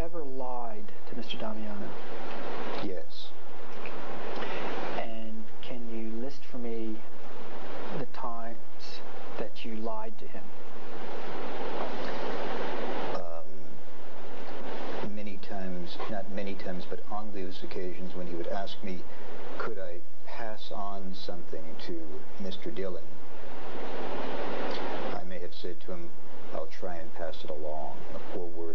ever lied to Mr. Damiano? Yes. And can you list for me the times that you lied to him? Um, many times, not many times, but on those occasions when he would ask me, could I pass on something to Mr. Dylan, I may have said to him, I'll try and pass it along, or words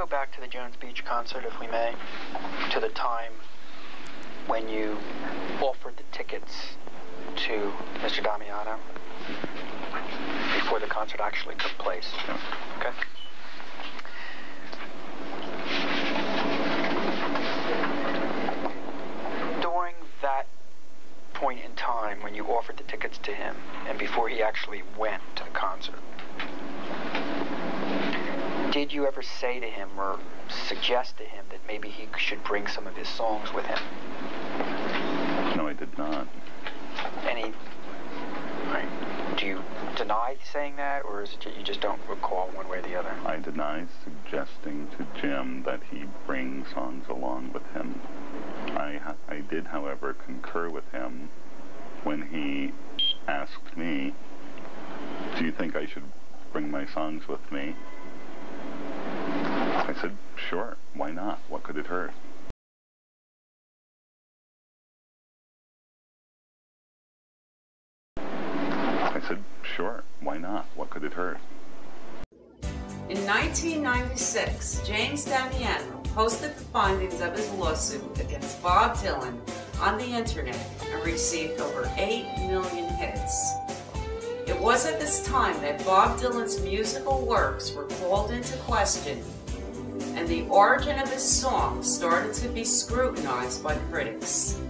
go back to the Jones Beach concert, if we may, to the time when you offered the tickets to Mr. Damiano before the concert actually took place. Okay. During that point in time when you offered the tickets to him and before he actually went to the concert, did you ever say to him or suggest to him that maybe he should bring some of his songs with him? No, I did not. Any? Right. Do you deny saying that, or is it you just don't recall one way or the other? I deny suggesting to Jim that he bring songs along with him. I, ha- I did, however, concur with him when he asked me, do you think I should bring my songs with me? Sure, why not? What could it hurt? I said, sure, why not? What could it hurt? In 1996, James Damiano posted the findings of his lawsuit against Bob Dylan on the internet and received over 8 million hits. It was at this time that Bob Dylan's musical works were called into question and the origin of his song started to be scrutinized by critics.